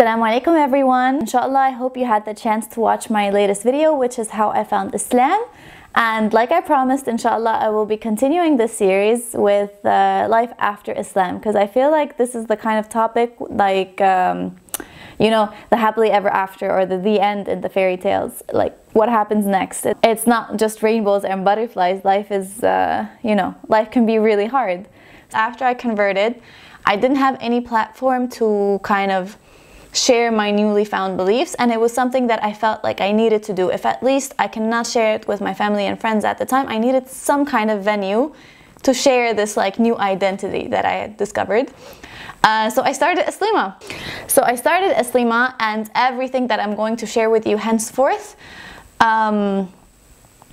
Assalamu alaikum everyone. Inshallah, I hope you had the chance to watch my latest video, which is how I found Islam. And like I promised, inshallah, I will be continuing this series with uh, life after Islam because I feel like this is the kind of topic like, um, you know, the happily ever after or the the end in the fairy tales. Like, what happens next? It's not just rainbows and butterflies. Life is, uh, you know, life can be really hard. After I converted, I didn't have any platform to kind of share my newly found beliefs and it was something that I felt like I needed to do. If at least I cannot share it with my family and friends at the time, I needed some kind of venue to share this like new identity that I had discovered. Uh, so I started Eslimah. So I started Eslimah and everything that I'm going to share with you henceforth um,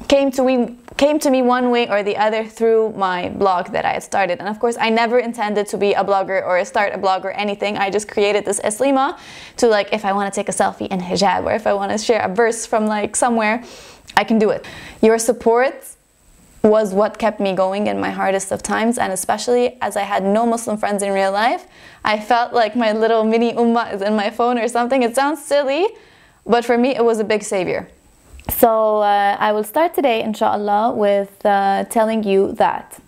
came to me came to me one way or the other through my blog that I had started. And of course, I never intended to be a blogger or start a blog or anything. I just created this Eslimah to like, if I want to take a selfie in hijab or if I want to share a verse from like somewhere, I can do it. Your support was what kept me going in my hardest of times and especially as I had no Muslim friends in real life, I felt like my little mini ummah is in my phone or something. It sounds silly, but for me it was a big savior. So uh, I will start today, inshallah, with uh, telling you that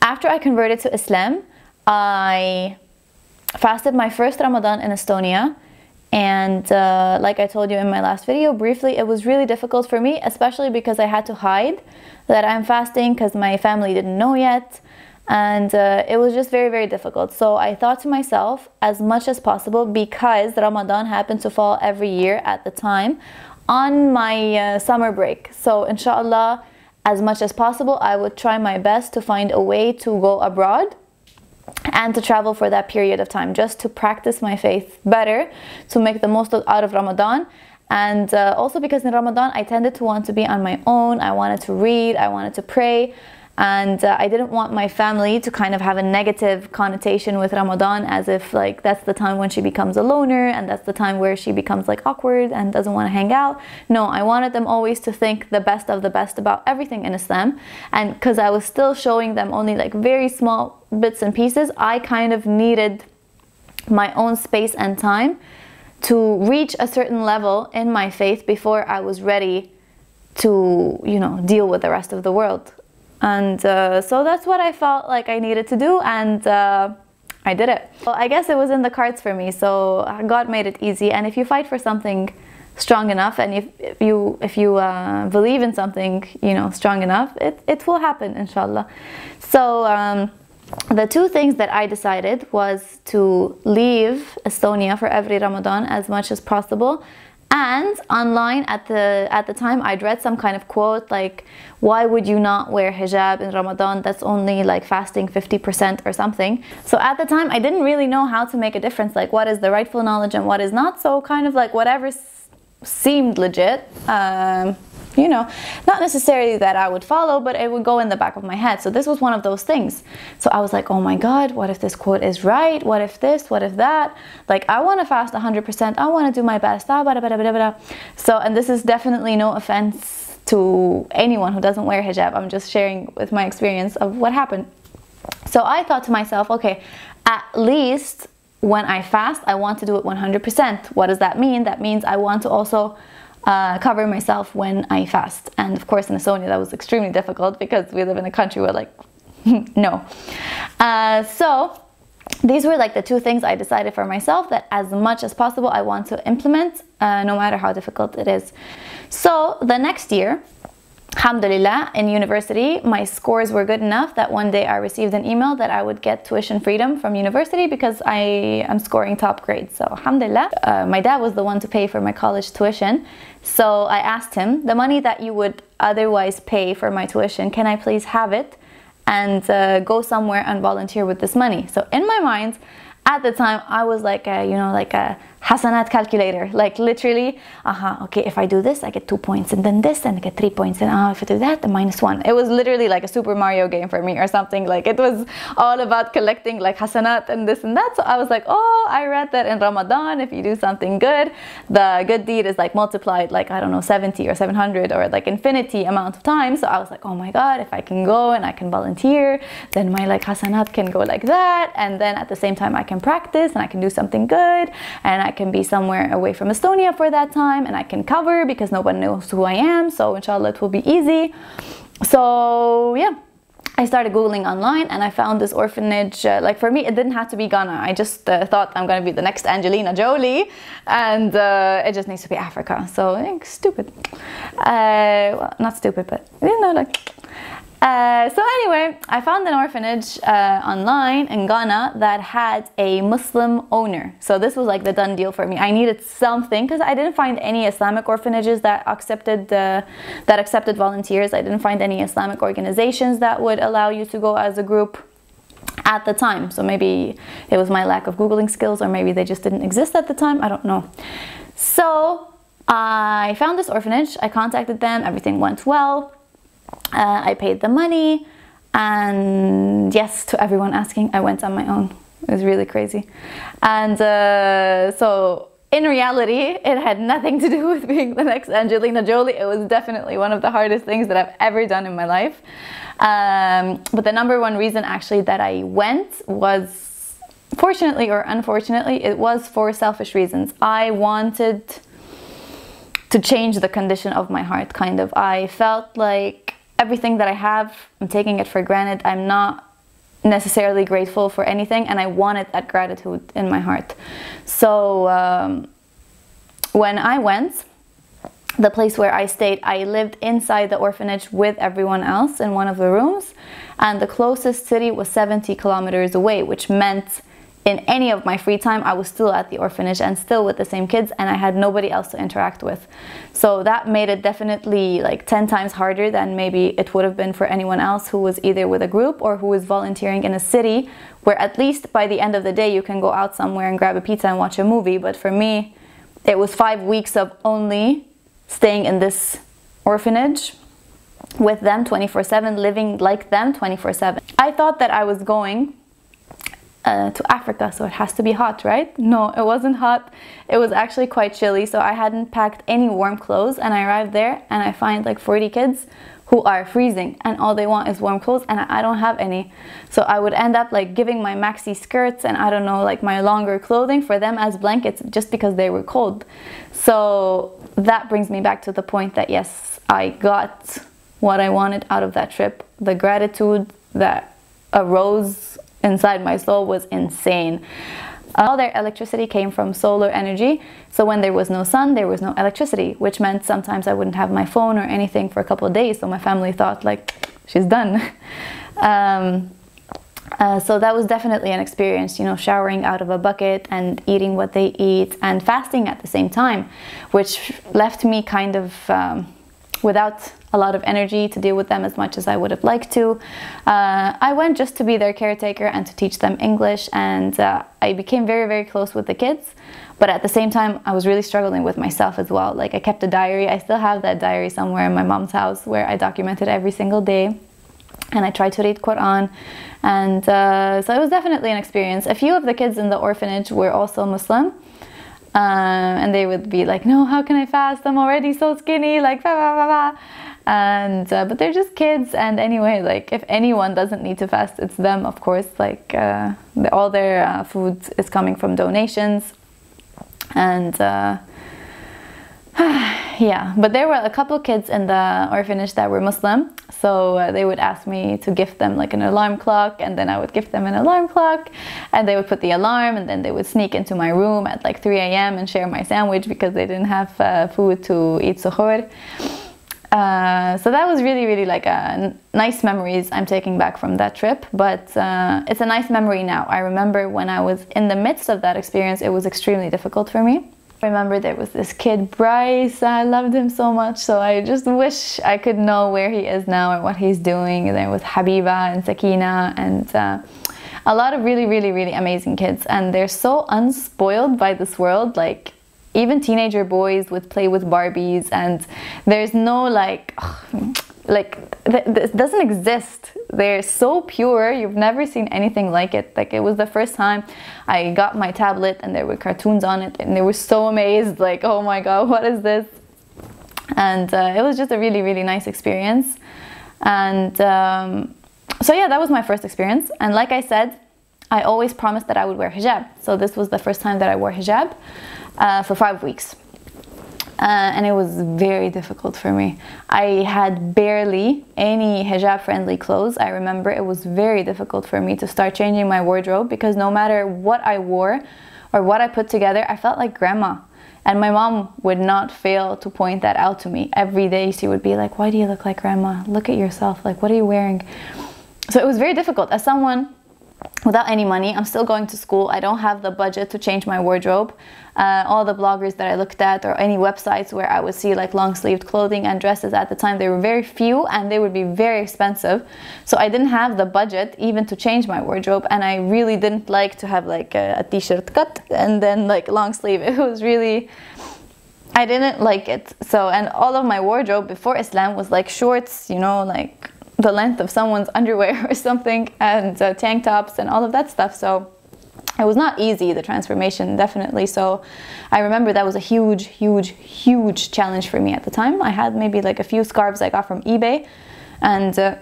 after I converted to Islam, I fasted my first Ramadan in Estonia. And uh, like I told you in my last video, briefly, it was really difficult for me, especially because I had to hide that I'm fasting because my family didn't know yet. And uh, it was just very, very difficult. So I thought to myself, as much as possible, because Ramadan happened to fall every year at the time, on my uh, summer break. So inshallah, as much as possible, I would try my best to find a way to go abroad and to travel for that period of time just to practice my faith better, to make the most out of Ramadan. And uh, also because in Ramadan, I tended to want to be on my own. I wanted to read, I wanted to pray and uh, I didn't want my family to kind of have a negative connotation with Ramadan as if like that's the time when she becomes a loner and that's the time where she becomes like awkward and doesn't want to hang out. No, I wanted them always to think the best of the best about everything in Islam and because I was still showing them only like very small bits and pieces, I kind of needed my own space and time to reach a certain level in my faith before I was ready to, you know, deal with the rest of the world. And uh, so that's what I felt like I needed to do, and uh, I did it. Well, I guess it was in the cards for me, so God made it easy. And if you fight for something strong enough, and if, if you if you uh, believe in something, you know, strong enough, it it will happen, inshallah. So. Um, the two things that I decided was to leave Estonia for every Ramadan as much as possible and online at the at the time I'd read some kind of quote like why would you not wear hijab in Ramadan? That's only like fasting 50% or something. So at the time I didn't really know how to make a difference like what is the rightful knowledge and what is not. So kind of like whatever seemed legit um, you know, not necessarily that I would follow, but it would go in the back of my head. So this was one of those things. So I was like, oh my God, what if this quote is right? What if this? What if that? Like, I want to fast 100%. I want to do my best. Ah, so, and this is definitely no offense to anyone who doesn't wear hijab. I'm just sharing with my experience of what happened. So I thought to myself, okay, at least when I fast, I want to do it 100%. What does that mean? That means I want to also uh, cover myself when I fast. And of course, in Estonia, that was extremely difficult because we live in a country where, like, no. Uh, so, these were like the two things I decided for myself that as much as possible I want to implement, uh, no matter how difficult it is. So, the next year, Alhamdulillah, in university, my scores were good enough that one day I received an email that I would get tuition freedom from university because I am scoring top grades. So, Alhamdulillah, uh, my dad was the one to pay for my college tuition. So, I asked him, the money that you would otherwise pay for my tuition, can I please have it and uh, go somewhere and volunteer with this money? So, in my mind, at the time, I was like, a, you know, like a Hasanat calculator. Like literally, uh-huh, okay, if I do this, I get two points, and then this, and I get three points, and uh, if I do that, the minus one. It was literally like a Super Mario game for me or something. Like it was all about collecting like Hasanat and this and that. So I was like, oh, I read that in Ramadan, if you do something good, the good deed is like multiplied like, I don't know, 70 or 700 or like infinity amount of times. So I was like, oh my God, if I can go and I can volunteer, then my like Hasanat can go like that. And then at the same time, I can practice and I can do something good and I can be somewhere away from Estonia for that time and I can cover because no one knows who I am. So inshallah it will be easy. So yeah. I started Googling online and I found this orphanage. Uh, like for me, it didn't have to be Ghana. I just uh, thought I'm to be the next Angelina Jolie and uh, it just needs to be Africa. So like, stupid. Uh, well, not stupid, but you know, like uh, so anyway, I found an orphanage uh, online in Ghana that had a Muslim owner. So this was like the done deal for me. I needed something because I didn't find any Islamic orphanages that accepted uh, that accepted volunteers. I didn't find any Islamic organizations that would allow you to go as a group at the time. So maybe it was my lack of googling skills, or maybe they just didn't exist at the time. I don't know. So I found this orphanage. I contacted them. Everything went well uh, I paid the money, and yes, to everyone asking, I went on my own. It was really crazy. And uh, so, in reality, it had nothing to do with being the next Angelina Jolie. It was definitely one of the hardest things that I've ever done in my life. Um, but the number one reason actually that I went was, fortunately or unfortunately, it was for selfish reasons. I wanted to change the condition of my heart, kind of. I felt like everything that I have, I'm taking it for granted. I'm not necessarily grateful for anything, and I wanted that gratitude in my heart. So um, when I went, the place where I stayed, I lived inside the orphanage with everyone else in one of the rooms, and the closest city was 70 kilometers away, which meant in any of my free time, I was still at the orphanage and still with the same kids, and I had nobody else to interact with. So that made it definitely like 10 times harder than maybe it would have been for anyone else who was either with a group or who was volunteering in a city where at least by the end of the day you can go out somewhere and grab a pizza and watch a movie. But for me, it was five weeks of only staying in this orphanage with them 24 7, living like them 24 7. I thought that I was going uh, to Africa, so it has to be hot, right? No, it wasn't hot. It was actually quite chilly, so I hadn't packed any warm clothes. And I arrived there and I find like 40 kids who are freezing and all they want is warm clothes and I don't have any. So I would end up like giving my maxi skirts and I don't know, like my longer clothing for them as blankets just because they were cold. So that brings me back to the point that yes, I got what I wanted out of that trip. The gratitude that arose inside my soul was insane. All their electricity came from solar energy, so when there was no sun, there was no electricity, which meant sometimes I wouldn't have my phone or anything for a couple of days, so my family thought, like, she's done. um, uh, so that was definitely an experience, you know, showering out of a bucket and eating what they eat and fasting at the same time, which left me kind of um, without a lot of energy to deal with them as much as I would have liked to. Uh, I went just to be their caretaker and to teach them English, and uh, I became very, very close with the kids. But at the same time, I was really struggling with myself as well. Like, I kept a diary. I still have that diary somewhere in my mom's house where I documented every single day. And I tried to read Quran. And uh, so it was definitely an experience. A few of the kids in the orphanage were also Muslim. Um, and they would be like, no, how can I fast? I'm already so skinny, like, blah, blah, blah, blah and uh, but they're just kids. And anyway like if anyone doesn't need to fast it's them of course. Like uh, all their uh, food is coming from donations. And uh, yeah but there were a couple kids in the orphanage that were muslim so uh, they would ask me to gift them like an alarm clock and then i would gift them an alarm clock and they would put the alarm and then they would sneak into my room at like 3 a.m and share my sandwich because they didn't have uh, food to eat suhoor uh, so that was really, really like a nice memories I'm taking back from that trip. But uh, it's a nice memory now. I remember when I was in the midst of that experience, it was extremely difficult for me. I remember there was this kid, Bryce. I loved him so much. So I just wish I could know where he is now and what he's doing. And there was Habiba and Sakina and uh, a lot of really, really, really amazing kids. And they're so unspoiled by this world. Like even teenager boys would play with Barbies, and there's no like, like this doesn't exist. They're so pure. You've never seen anything like it. Like it was the first time I got my tablet and there were cartoons on it, and they were so amazed. Like, oh my god, what is this? And uh, it was just a really, really nice experience. And um, so yeah, that was my first experience. And like I said, I always promised that I would wear hijab. So this was the first time that I wore hijab. uh, for five weeks. Uh, and it was very difficult for me. I had barely any hijab friendly clothes. I remember it was very difficult for me to start changing my wardrobe because no matter what I wore or what I put together, I felt like grandma. And my mom would not fail to point that out to me. Every day she would be like, Why do you look like grandma? Look at yourself. Like, what are you wearing? So it was very difficult. As someone without any money. I'm still going to school. I don't have the budget to change my wardrobe. Uh, all the bloggers that I looked at or any websites where I would see like long sleeved clothing and dresses at the time, they were very few and they would be very expensive. So I didn't have the budget even to change my wardrobe and I really didn't like to have like a a t-shirt cut and then like long sleeve. It was really I didn't like it. So and all of my wardrobe before Islam was like shorts, you know, like the length of someone's underwear or something and uh, tank tops and all of that stuff. So it was not easy the transformation definitely. So i remember that was a huge huge huge challenge for me at the time. I had maybe like a few scarves i got from ebay and uh,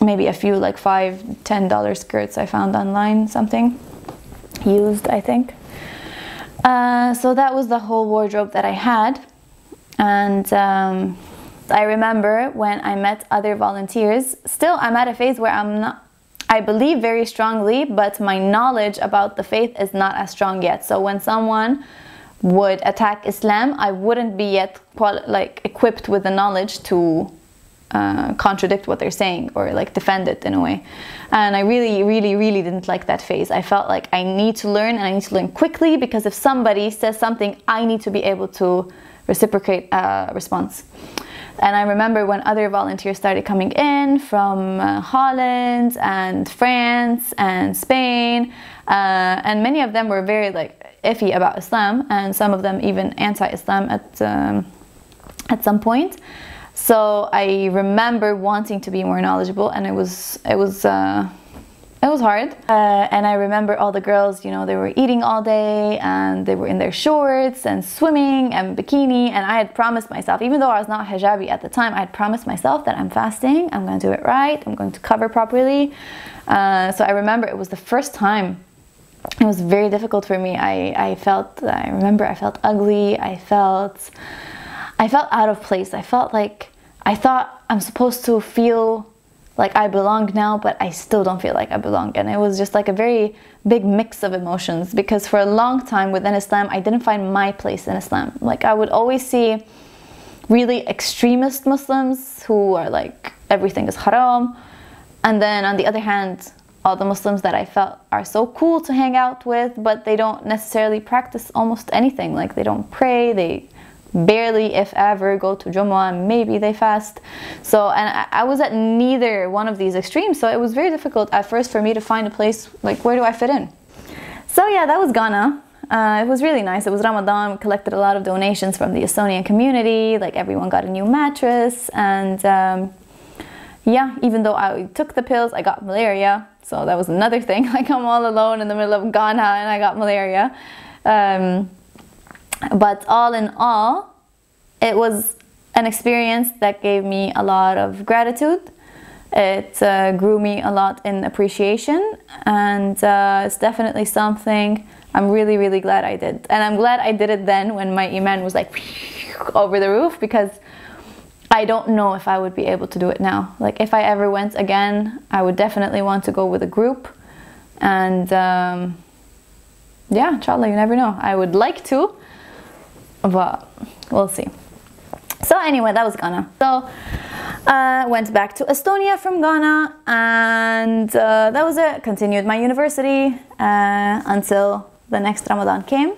maybe a few like five ten dollar skirts i found online something used i think. Uh, so that was the whole wardrobe that i had. And um, I remember when I met other volunteers, still I'm at a phase where I'm not, I believe very strongly, but my knowledge about the faith is not as strong yet. So when someone would attack Islam, I wouldn't be yet like equipped with the knowledge to uh, contradict what they're saying or like defend it in a way. And I really, really, really didn't like that phase. I felt like I need to learn and I need to learn quickly because if somebody says something, I need to be able to reciprocate a response. And I remember when other volunteers started coming in from uh, Holland and France and Spain, uh, and many of them were very like iffy about Islam, and some of them even anti-Islam at um, at some point. So I remember wanting to be more knowledgeable, and it was it was. Uh, it was hard. Uh, and I remember all the girls, you know, they were eating all day and they were in their shorts and swimming and bikini. And I had promised myself, even though I was not hijabi at the time, I had promised myself that I'm fasting, I'm going to do it right, I'm going to cover properly. Uh, so I remember it was the first time. It was very difficult for me. I, I felt, I remember I felt ugly. I felt, I felt out of place. I felt like, I thought I'm supposed to feel like I belong now, but I still don't feel like I belong. And it was just like a very big mix of emotions because for a long time within Islam, I didn't find my place in Islam. Like I would always see really extremist Muslims who are like everything is haram. And then on the other hand, all the Muslims that I felt are so cool to hang out with, but they don't necessarily practice almost anything. Like they don't pray, they barely if ever go to Jumu'ah maybe they fast. So and I, I, was at neither one of these extremes so it was very difficult at first for me to find a place like where do I fit in. So yeah that was Ghana. Uh, it was really nice. It was Ramadan. We collected a lot of donations from the Estonian community. Like everyone got a new mattress and um, yeah even though I took the pills I got malaria. So that was another thing. Like I'm all alone in the middle of Ghana and I got malaria. Um, but all in all, it was an experience that gave me a lot of gratitude. It uh, grew me a lot in appreciation, and uh, it's definitely something I'm really, really glad I did. And I'm glad I did it then when my iman was like over the roof because I don't know if I would be able to do it now. Like, if I ever went again, I would definitely want to go with a group. And um, yeah, inshallah, you never know. I would like to, but we'll see. So anyway, that was Ghana. So uh, went back to Estonia from Ghana, and uh, that was it. Continued my university uh, until the next Ramadan came.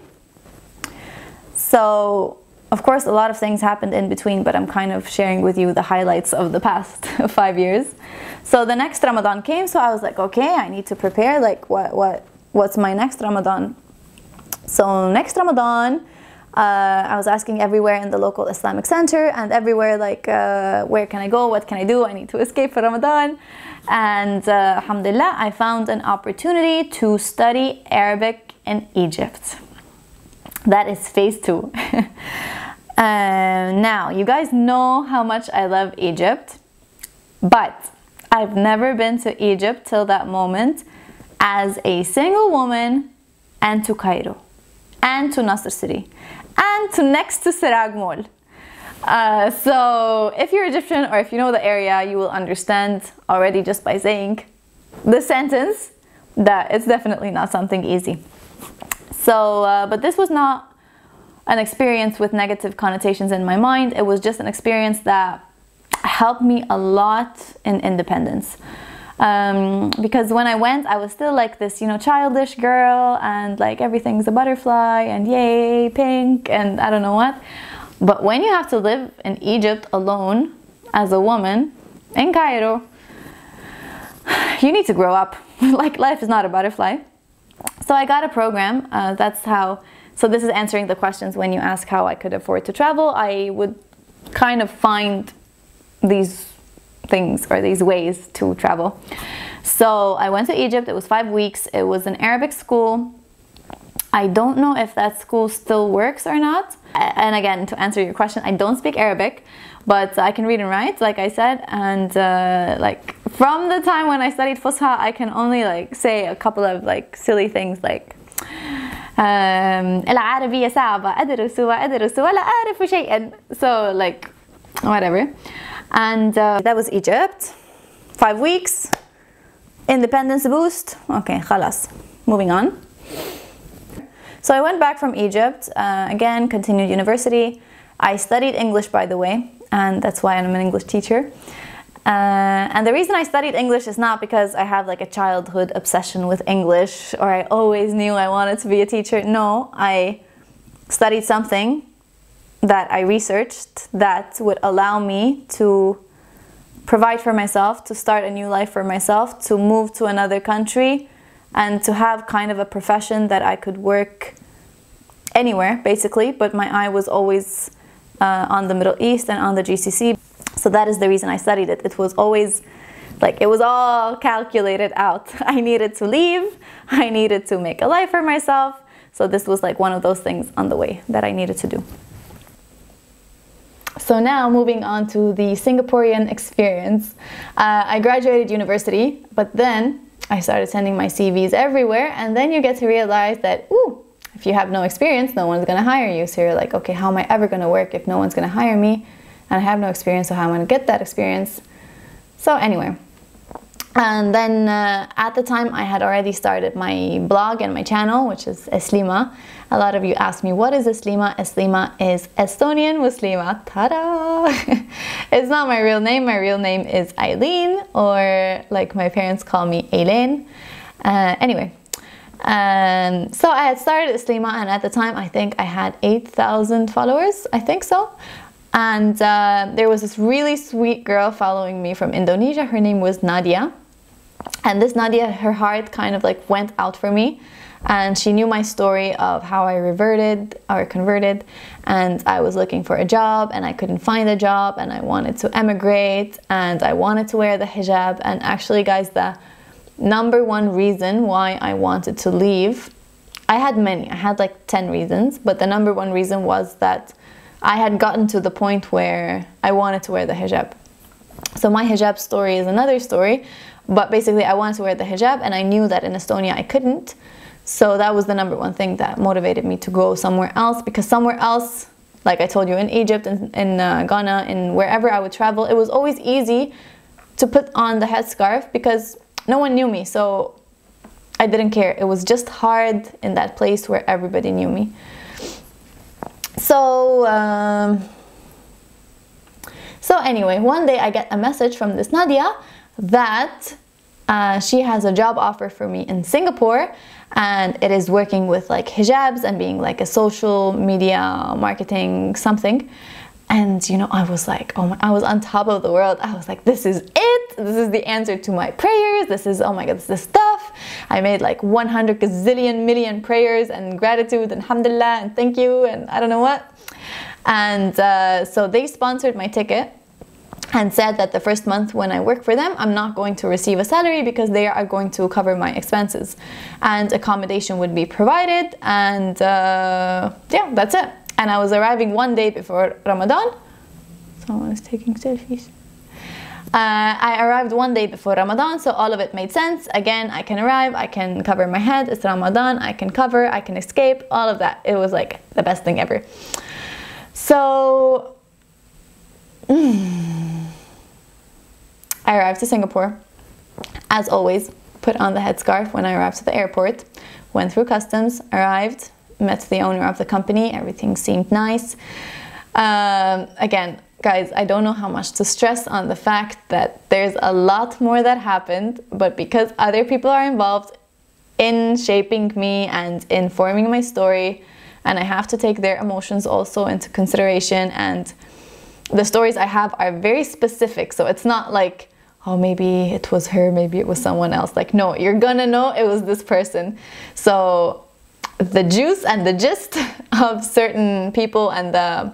So of course, a lot of things happened in between, but I'm kind of sharing with you the highlights of the past five years. So the next Ramadan came, so I was like, okay, I need to prepare. Like, what, what, what's my next Ramadan? So next Ramadan uh, I was asking everywhere in the local Islamic center and everywhere like uh, where can I go, what can I do, I need to escape for Ramadan. And uh, alhamdulillah, I found an opportunity to study Arabic in Egypt. That is phase two. Uh, now, you guys know how much I love Egypt, but I've never been to Egypt till that moment as a single woman and to Cairo and to Nasr City and to next to Serag Mall. Uh, so if you're Egyptian or if you know the area, you will understand already just by saying the sentence that it's definitely not something easy. So, uh, but this was not an experience with negative connotations in my mind. It was just an experience that helped me a lot in independence. Um, because when I went, I was still like this, you know, childish girl, and like everything's a butterfly, and yay, pink, and I don't know what. But when you have to live in Egypt alone as a woman in Cairo, you need to grow up. like life is not a butterfly. So I got a program. Uh, that's how. So this is answering the questions when you ask how I could afford to travel. I would kind of find these things or these ways to travel. So I went to Egypt. It was five weeks. It was an Arabic school. I don't know if that school still works or not. And again, to answer your question, I don't speak Arabic, but I can read and write, like I said. And uh, like from the time when I studied Fusha, I can only like say a couple of like silly things like العربية صعبة أدرس وأدرس ولا أعرف شيئا so like whatever and uh, that was Egypt. Five weeks. Independence boost. Okay, halas. Moving on. So I went back from Egypt, uh, again, continued university. I studied English, by the way, and that's why I'm an English teacher. Uh, and the reason I studied English is not because I have like a childhood obsession with English or I always knew I wanted to be a teacher. No, I studied something that I researched that would allow me to provide for myself, to start a new life for myself, to move to another country, and to have kind of a profession that I could work anywhere basically, but my eye was always uh, on the Middle East and on the GCC. So that is the reason I studied it. It was always like it was all calculated out. I needed to leave, I needed to make a life for myself. So this was like one of those things on the way that I needed to do. So now moving on to the Singaporean experience. Uh, I graduated university, but then I started sending my CVs everywhere, and then you get to realize that, ooh, if you have no experience, no one's gonna hire you. So you're like, okay, how am I ever gonna work if no one's gonna hire me? And I have no experience, so how am I gonna get that experience? So, anyway, and then uh, at the time, I had already started my blog and my channel, which is Eslimah. A lot of you asked me, what is Eslimah? Eslimah is Estonian Muslima. Ta-da! it's not my real name. My real name is Eileen, or like my parents call me Eileen. Uh, anyway, um, so I had started Eslimah, and at the time, I think I had 8,000 followers. I think so. And uh, there was this really sweet girl following me from Indonesia. Her name was Nadia and this Nadia, her heart kind of like went out for me. And she knew my story of how I reverted or converted, and I was looking for a job and I couldn't find a job, and I wanted to emigrate and I wanted to wear the hijab. And actually, guys, the number one reason why I wanted to leave, I had many, I had like 10 reasons, but the number one reason was that I had gotten to the point where I wanted to wear the hijab. So, my hijab story is another story, but basically, I wanted to wear the hijab, and I knew that in Estonia I couldn't. So that was the number one thing that motivated me to go somewhere else because somewhere else, like I told you, in Egypt, in, in uh, Ghana, in wherever I would travel, it was always easy to put on the headscarf because no one knew me. So I didn't care. It was just hard in that place where everybody knew me. So, um, so anyway, one day I get a message from this Nadia that uh, she has a job offer for me in Singapore and it is working with like hijabs and being like a social media marketing something. And you know i was like oh my i was on top of the world. I was like this is it. This is the answer to my prayers. This is oh my god this is the stuff. I made like 100 gazillion million prayers and gratitude and alhamdulillah and thank you and i don't know what. And uh, so they sponsored my ticket and said that the first month when I work for them, I'm not going to receive a salary because they are going to cover my expenses. And accommodation would be provided, and uh, yeah, that's it. And I was arriving one day before Ramadan. Someone is taking selfies. Uh, I arrived one day before Ramadan, so all of it made sense. Again, I can arrive, I can cover my head, it's Ramadan, I can cover, I can escape, all of that. It was like the best thing ever. So, mm, I arrived to Singapore. As always, put on the headscarf when I arrived to the airport, went through customs, arrived, met the owner of the company, everything seemed nice. Um, again, guys, I don't know how much to stress on the fact that there's a lot more that happened, but because other people are involved in shaping me and in forming my story, and I have to take their emotions also into consideration. And the stories I have are very specific, so it's not like, oh, maybe it was her, maybe it was someone else. Like, no, you're gonna know it was this person. So, the juice and the gist of certain people and the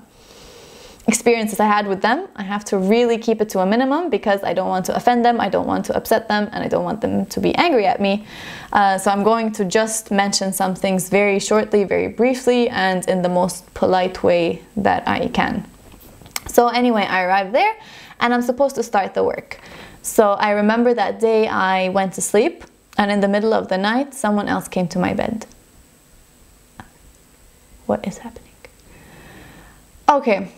experiences I had with them. I have to really keep it to a minimum because I don't want to offend them, I don't want to upset them, and I don't want them to be angry at me. Uh, so I'm going to just mention some things very shortly, very briefly, and in the most polite way that I can. So, anyway, I arrived there and I'm supposed to start the work. So, I remember that day I went to sleep, and in the middle of the night, someone else came to my bed. What is happening? Okay,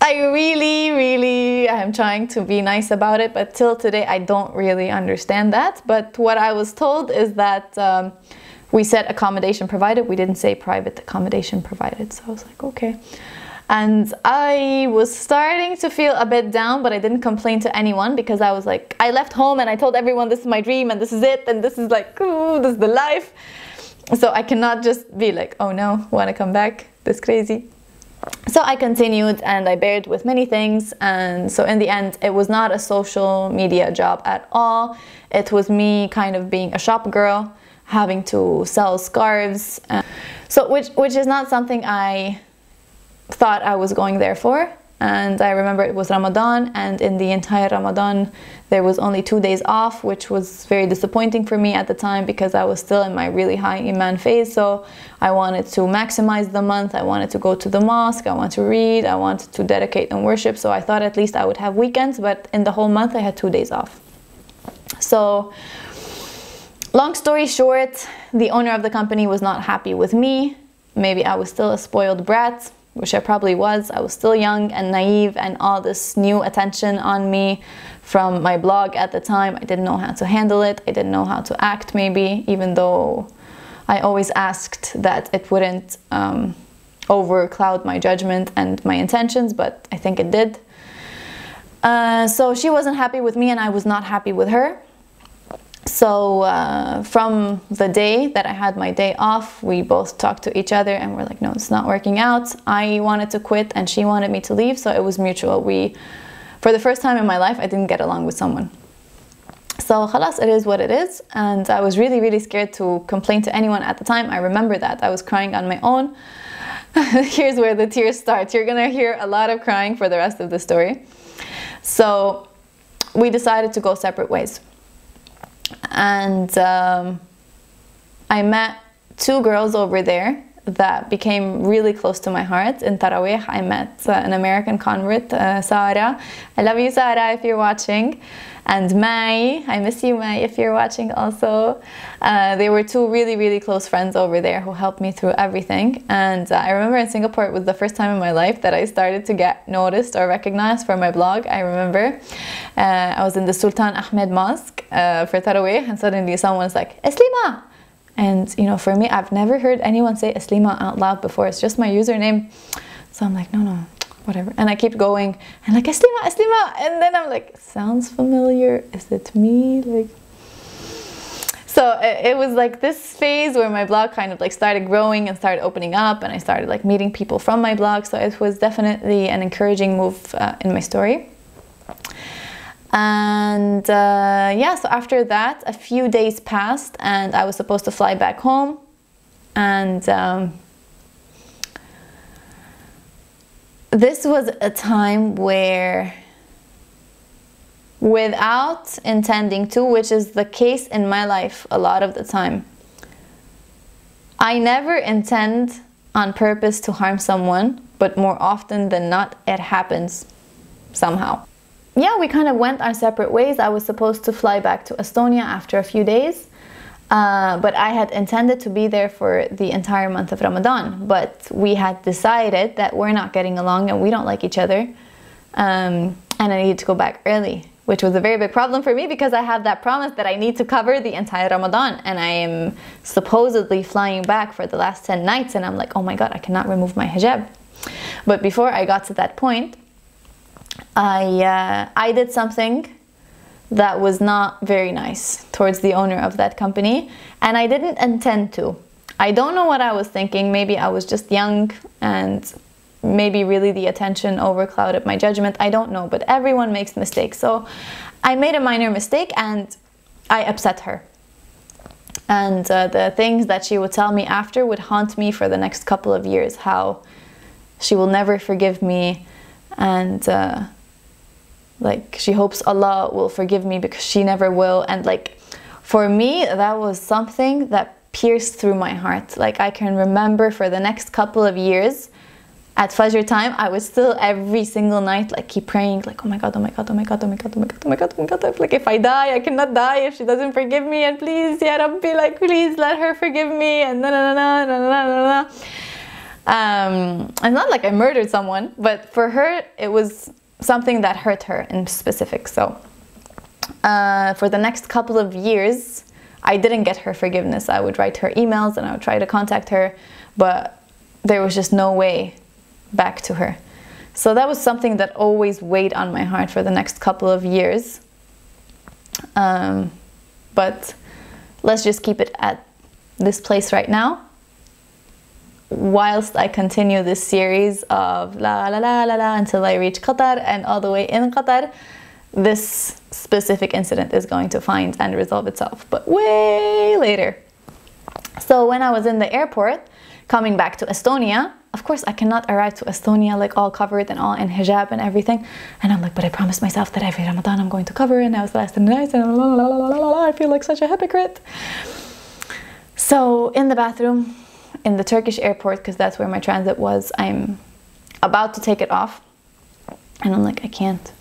I really, really am trying to be nice about it, but till today I don't really understand that. But what I was told is that um, we said accommodation provided, we didn't say private accommodation provided. So I was like, okay. And I was starting to feel a bit down, but I didn't complain to anyone because I was like, I left home and I told everyone this is my dream and this is it and this is like, ooh, this is the life. So I cannot just be like, oh no, want to come back? This crazy so I continued and I bared with many things. And so in the end, it was not a social media job at all. It was me kind of being a shop girl, having to sell scarves. So which which is not something I thought I was going there for. And I remember it was Ramadan and in the entire Ramadan there was only two days off which was very disappointing for me at the time because I was still in my really high Iman phase. So I wanted to maximize the month. I wanted to go to the mosque. I wanted to read. I wanted to dedicate and worship. So I thought at least I would have weekends but in the whole month I had two days off. So long story short the owner of the company was not happy with me. Maybe I was still a spoiled brat which I probably was. I was still young and naive, and all this new attention on me from my blog at the time. I didn't know how to handle it. I didn't know how to act, maybe, even though I always asked that it wouldn't um, overcloud my judgment and my intentions, but I think it did. Uh, so she wasn't happy with me, and I was not happy with her. So uh, from the day that I had my day off, we both talked to each other and we're like, no, it's not working out. I wanted to quit and she wanted me to leave, so it was mutual. We, for the first time in my life, I didn't get along with someone. So khalas, it is what it is. And I was really, really scared to complain to anyone at the time. I remember that. I was crying on my own. Here's where the tears start. You're gonna hear a lot of crying for the rest of the story. So we decided to go separate ways and um, I met two girls over there that became really close to my heart. In Tarawih, I met uh, an American convert, uh, Sarah. I love you, Sarah, if you're watching. And Mai, I miss you, Mai, if you're watching also. Uh, they were two really, really close friends over there who helped me through everything. And uh, I remember in Singapore, it was the first time in my life that I started to get noticed or recognized for my blog. I remember uh, I was in the Sultan Ahmed Mosque uh, for Tarawih, and suddenly someone's like, Eslimah! And you know, for me, I've never heard anyone say Eslimah out loud before. It's just my username. So I'm like, no, no, whatever. And I keep going and like Eslimah, Eslimah. And then I'm like, sounds familiar. Is it me? Like, so it, was like this phase where my blog kind of like started growing and started opening up and I started like meeting people from my blog. So it was definitely an encouraging move uh, in my story. And uh, yeah, so after that, a few days passed, and I was supposed to fly back home. And um, this was a time where, without intending to, which is the case in my life a lot of the time, I never intend on purpose to harm someone, but more often than not, it happens somehow yeah, we kind of went our separate ways. I was supposed to fly back to Estonia after a few days. Uh, but I had intended to be there for the entire month of Ramadan. But we had decided that we're not getting along and we don't like each other. Um, and I needed to go back early, which was a very big problem for me because I have that promise that I need to cover the entire Ramadan. And I am supposedly flying back for the last 10 nights. And I'm like, oh my God, I cannot remove my hijab. But before I got to that point, I, uh, I did something that was not very nice towards the owner of that company, and I didn't intend to. I don't know what I was thinking. Maybe I was just young and maybe really the attention overclouded my judgment. I don't know, but everyone makes mistakes. So I made a minor mistake and I upset her. And uh, the things that she would tell me after would haunt me for the next couple of years. How she will never forgive me and uh, like she hopes Allah will forgive me because she never will. And like for me that was something that pierced through my heart. Like I can remember for the next couple of years at Fajr time I would still every single night like keep praying like oh my god oh my god oh my god oh my god oh my god oh my god oh my god like if I die I cannot die. If she doesn't forgive me and please Ya Rabbi like please let her forgive me. And na na na na na na na. Um, it's not like I murdered someone but for her it was something that hurt her in specific. So uh, for the next couple of years, I didn't get her forgiveness. I would write her emails and I would try to contact her, but there was just no way back to her. So that was something that always weighed on my heart for the next couple of years. Um, but let's just keep it at this place right now whilst I continue this series of la la la la la until I reach Qatar and all the way in Qatar, this specific incident is going to find and resolve itself, but way later. So when I was in the airport coming back to Estonia, of course I cannot arrive to Estonia like all covered and all in hijab and everything. And I'm like, but I promised myself that every Ramadan I'm going to cover and it's the last 10 nights and la, la, la, la, la, la, I feel like such a hypocrite. So in the bathroom, in the Turkish airport because that's where my transit was. I'm about to take it off, and I'm like, I can't.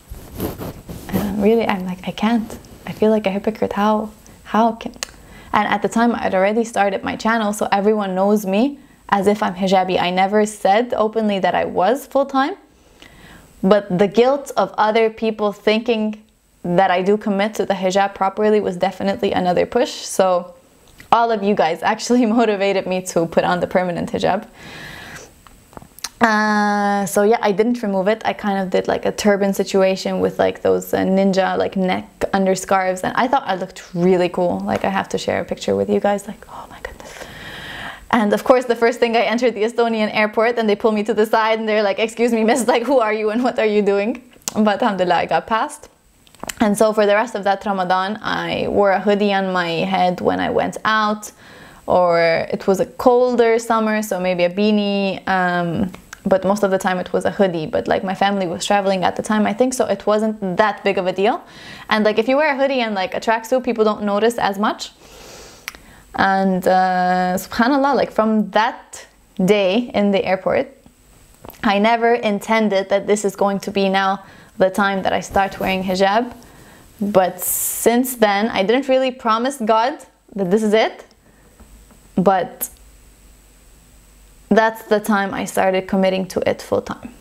And really, I'm like, I can't. I feel like a hypocrite. How? How can? And at the time, I'd already started my channel, so everyone knows me as if I'm hijabi. I never said openly that I was full time, but the guilt of other people thinking that I do commit to the hijab properly was definitely another push. So all of you guys actually motivated me to put on the permanent hijab. Uh, so yeah, I didn't remove it. I kind of did like a turban situation with like those uh, ninja like neck under scarves, and I thought I looked really cool. Like I have to share a picture with you guys. Like oh my goodness. And of course, the first thing I entered the Estonian airport, and they pull me to the side, and they're like, "Excuse me, miss, like who are you and what are you doing?" But alhamdulillah, I got past. And so for the rest of that Ramadan, I wore a hoodie on my head when I went out, or it was a colder summer, so maybe a beanie. Um, but most of the time it was a hoodie. But like my family was traveling at the time, I think, so it wasn't that big of a deal. And like if you wear a hoodie and like a tracksuit, people don't notice as much. And uh, subhanallah, like from that day in the airport, I never intended that this is going to be now the time that I start wearing hijab. But since then, I didn't really promise God that this is it. But that's the time I started committing to it full time.